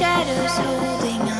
shadows holding on.